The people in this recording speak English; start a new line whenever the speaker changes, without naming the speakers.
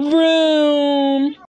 Vroom.